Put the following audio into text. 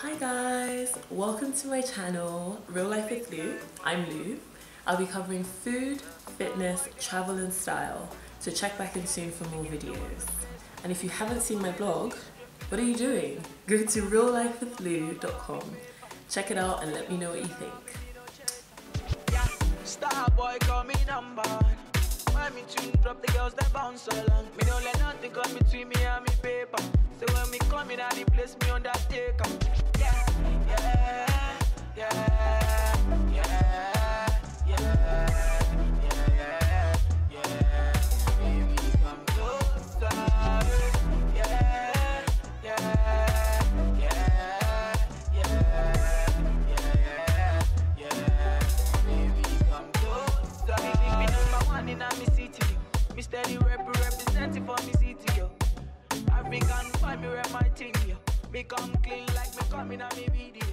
Hi guys, welcome to my channel, Real Life with Lou. I'm Lou. I'll be covering food, fitness, travel and style, so check back in soon for more videos. And if you haven't seen my blog, what are you doing? Go to reallifewithlou.com. Check it out and let me know what you think. Me tune drop the girls that bounce along. Me don't let nothing come between me and me paper. So when me come in, I place me undertaker. Yeah, yeah, yeah, yeah, yeah, Me steady rep representing for me city, yo. African find me rep my thing, yo. Me come clean like me coming on me video.